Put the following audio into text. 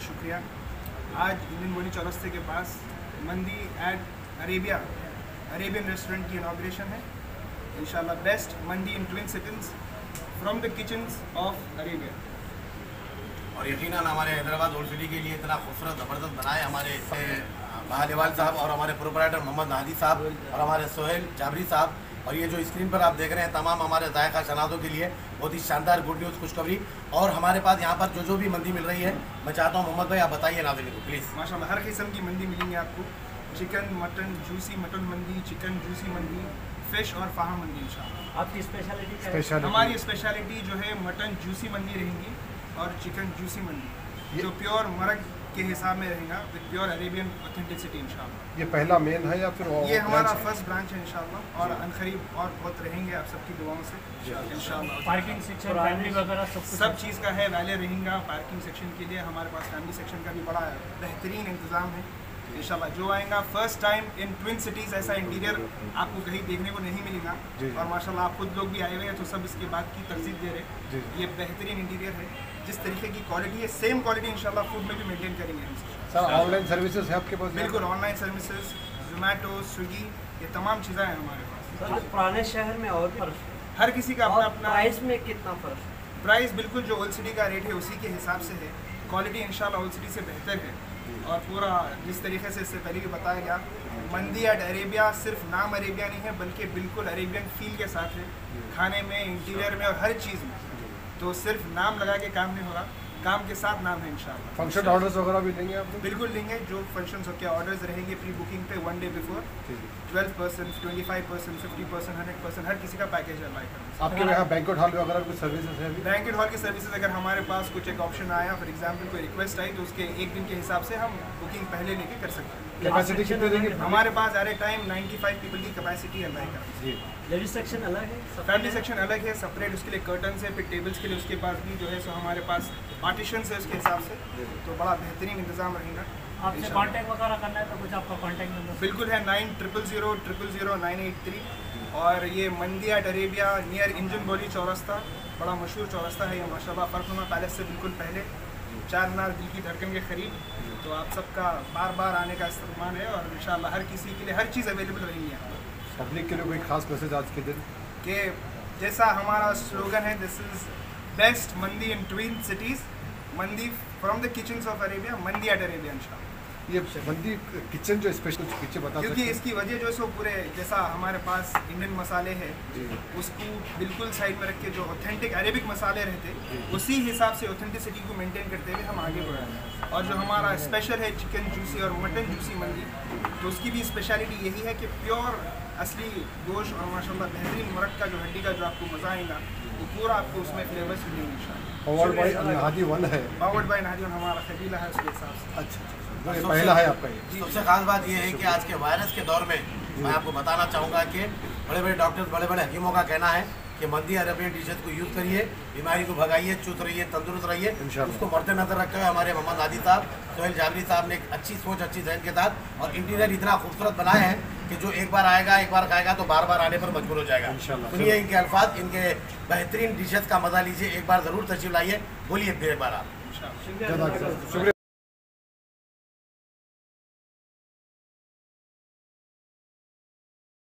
शुक्रिया। आज इंडियन मोनी चौरस्ते के पास mandi at Arabia, Arabian restaurant की इनाग्रेशन है। इंशाल्लाह best mandi in twin cities from the kitchens of Arabia और यकीनन हमारे हैदराबाद ओल्ड सिटी के लिए इतना खूबसूरत, ज़बरदस्त बनाए हमारे महादेवाल साहब और हमारे प्रोपराइटर मोहम्मद नादी साहब और हमारे सोहेल जाबरी साहब। और ये जो स्क्रीन पर आप देख रहे हैं तमाम हमारे जायका शनाजों के लिए बहुत ही शानदार गुड न्यूज़ खुशखबरी। और हमारे पास यहाँ पर जो जो भी मंदी मिल रही है मैं चाहता हूँ मोहम्मद भाई आप बताइए नाजिन को प्लीज़ माशा हर किस्म की मंदी मिलेंगी आपको। Chicken mutton juicy mutton mandi chicken juicy mandi fish और फाहा मंदी इंशाल्लाह। आपकी स्पेशलिटी क्या है? हमारी स्पेशलिटी जो है मटन जूसी मंदी रहेंगी और चिकन जूसी मंदी। जो प्योर मरग के हिसाब में रहेगा विद प्योर अरेबियन ऑथेंटिसिटी इंशाल्लाह। ये पहला मेन है या फिर ये हमारा फ़र्स्ट ब्रांच है इंशाल्लाह और अनखरीब और बहुत रहेंगे आप सबकी दुआओं से इंशाल्लाह। पार्किंग सेक्शन फैमिली वगैरह सब सब चीज़ का है वैले रहेगा पार्किंग सेक्शन के लिए हमारे पास फैमिली सेक्शन का भी बड़ा बेहतरीन इंतज़ाम है। इंशाल्लाह जो आएगा first time in twin cities ऐसा इंटीरियर आपको कहीं देखने को नहीं मिलेगा। और माशाल्लाह आप खुद लोग भी आए हुए हैं तो सब इसके बाद की तरजीह दे रहे हैं। ये बेहतरीन इंटीरियर है। जिस तरीके की क्वालिटी है सेम क्वालिटी इंशाल्लाह फ़ूड में भी मेंटेन करेंगे सर ऑनलाइन सर्विसेज़ है आपके पास? बिल्कुल ऑनलाइन सर्विसेज़ जोमेटो स्विगी ये तमाम चीज़ें हैं हमारे पास। पुराने शहर में और हर किसी का अपना अपना प्राइस में कितना फ़र्क प्राइस बिल्कुल जो ओल्ड सिटी का रेट है उसी के हिसाब से है। क्वालिटी इंशाल्लाह ओल्ड सिटी से बेहतर है। और पूरा जिस तरीके से इससे पहले भी बताया गया मंदी एट अरेबिया सिर्फ़ नाम अरेबिया नहीं है बल्कि बिल्कुल अरेबियन फील के साथ है। खाने में इंटीरियर में और हर चीज़ में। तो सिर्फ़ नाम लगा के काम नहीं होगा रहा। काम के साथ नाम है इंशाल्लाह। फ़ंक्शन ऑर्डर्स वगैरह भी लेंगे आप बिल्कुल लेंगे जो फ़ंक्शन के ऑर्डर्स रहेंगे प्री बुकिंग पे one day before twelve percent twenty five percent fifty percent hundred percent हर किसी का पैकेज है अप्लाई करना आपके यहाँ बैंक हॉल वगैरह कुछ सर्विसेज़ है बैंक बैंकेट हॉल की सर्विसेज़ अगर हमारे पास कुछ एक ऑप्शन आया फॉर एग्ज़ाम्पल कोई रिक्वेस्ट आई तो उसके एक दिन के हिसाब से हम बुकिंग पहले लेके कर सकते हैं। कैपेसिटी कितनी देंगे? हमारे पास एट ए टाइम 95 पीपल की कैपेसिटी है का जी। लेडीज़ सेक्शन अलग है? फैमिली सेक्शन अलग है? सेपरेट उसके लिए कर्टन है फिर टेबल्स के लिए उसके पास भी जो है सो हमारे पास पार्टीशन है उसके हिसाब से। तो बड़ा बेहतरीन इंतज़ाम रहेगा। आपसे। कांटेक्ट वगैरह करना है तो कुछ आपका कांटेक्ट नंबर बिल्कुल है nine triple zero triple zero nine eight three और ये मंदी एट अरेबिया नियर इंजन बोली चौरस्ता बड़ा मशहूर चौरस्ता है ये माशाल्लाह फर्कनुमा पैलेस से बिल्कुल पहले। चार मीनार दिल की धड़कन के करीब। तो आप सबका बार बार आने का इस्तेमाल है और इन हर किसी के लिए हर चीज़ अवेलेबल रहेंगी यहाँ पर। पब्लिक के लिए कोई खास मैसेज आज के दिन? के जैसा हमारा स्लोगन है this is best mandi in twin cities mandi from the kitchens of Arabia mandi at Arabia इंशाल्लाह। ये बंदी किचन जो स्पेशल पीछे बता क्योंकि इसकी वजह जो है सो पूरे जैसा हमारे पास इंडियन मसाले हैं उसको बिल्कुल साइड में रख के जो ऑथेंटिक अरेबिक मसाले रहते उसी हिसाब से ऑथेंटिसिटी को मेंटेन करते हुए हम आगे बढ़ रहे हैं। और जो हमारा स्पेशल है चिकन जूसी और मटन जूसी मंदी तो उसकी भी स्पेशलिटी यही है कि प्योर असली गोश और माशाल्लाह बेहतरीन मरक का जो हड्डी का जो आपको मज़ा आएगा वो पूरा आपको उसमें फ्लेवर्स मिलेंगे पॉवर्ड बाई हादी वन है। पावर्ड बाय नादियन हमारा कबीला है उसके हिसाब से। अच्छा। ये पहला है आपका ये। सबसे खास बात यह है कि आज के वायरस के दौर में मैं आपको बताना चाहूँगा कि बड़े बड़े डॉक्टर्स बड़े बड़े हकीमों का कहना है कि मंदी अरबियन डिशेज को यूज़ करिए बीमारी को भगाइए चुस्त रहिए तंदुरुस्त रहिए उसको उसको नज़र रखते हुए हमारे मोहम्मद आदि साहब सोहेल जावरी साहब ने एक अच्छी सोच अच्छी जहन के साथ और इंटीरियर इतना खूबसूरत बनाया है कि जो एक बार आएगा एक बार खाएगा तो बार बार आने पर मजबूर हो जाएगा। सुनिए इनके अल्फाज इनके बेहतरीन डिशेज का मज़ा लीजिए एक बार ज़रूर तशरीफ़ लाइए बोलिए फिर एक बार आप।